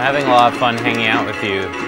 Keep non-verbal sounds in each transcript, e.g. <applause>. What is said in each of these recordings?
having a lot of fun hanging out with you.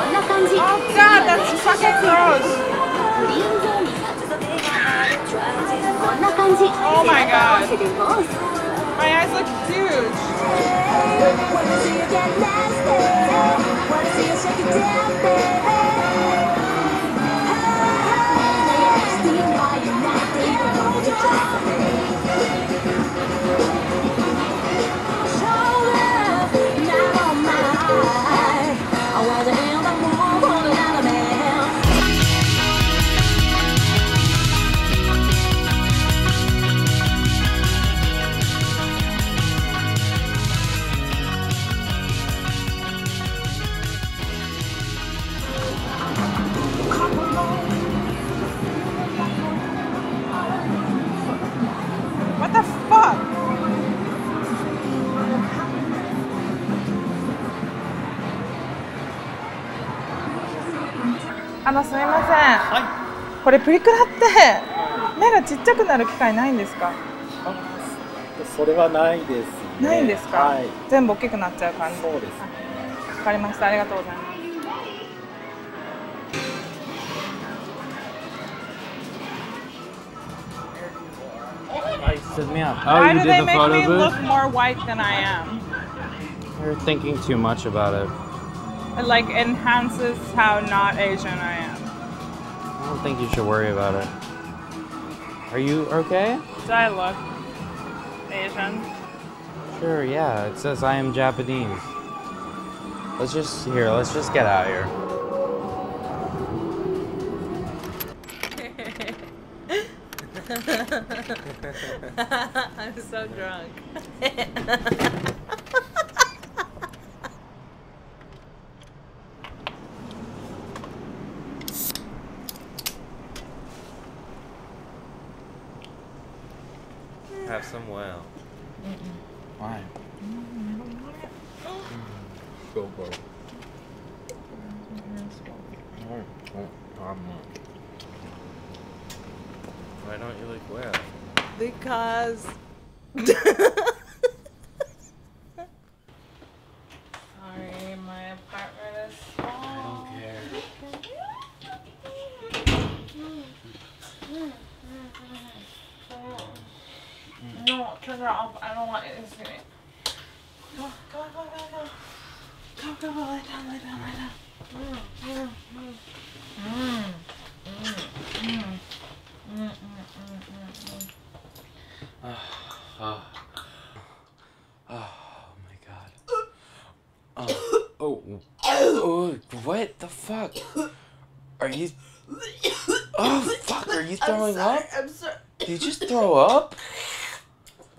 Oh god, that's fucking gross. Oh my god. My eyes look huge. あのすみません、これプリクラって目がちっちゃくなる機会ないんですか？それはないです、ね。ないんですか、はい。全部大きくなっちゃう感じそうです。わかりましたありがとうございます Set me up. Why do they make me look more white than I am? You're thinking too much about it. It like enhances how not Asian I am. I don't think you should worry about it. Are you okay? Do I look Asian? Sure, yeah. It says I am Japanese. Let's just here, let's just get out of here. <laughs> I'm so drunk. <laughs> Have some well. Why? Go go. Mm-hmm. Why don't you like well? Because. <laughs> Sorry, my apartment is small. care. <laughs> No, turn it off. I don't want it to see me. Go, go, go, go, go. Go, go, go. Lay down, lay down, lay down. Mm, mm, mm. Mm, mm, mm. Mm, mm, mm, mm, mm. Oh. Oh my god. Oh. Oh. oh. What the fuck? Are you. Oh fuck, are you throwing up? I'm sorry. Did you just throw up? <laughs>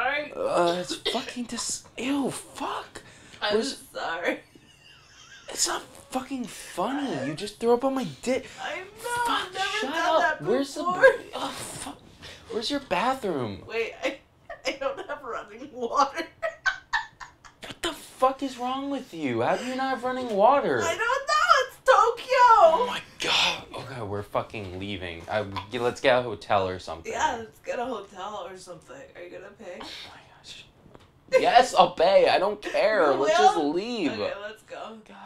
Sorry. Uh, it's fucking dis. Ew, fuck. I'm Where's- sorry. It's not fucking funny. You just threw up on my dick. I Fuck, know. I've never shut done up. that Where's the. Oh, fuck. Where's your bathroom? Wait, I, I don't have running water. What the fuck is wrong with you? How do you not have running water? I don't know. It's Tokyo. Oh my god. We're fucking leaving. I, let's get a hotel or something. Yeah, let's get a hotel or something. Are you gonna pay? Oh my gosh. Yes, I'll pay. I don't <laughs> care. Let's just leave. Okay, let's go. God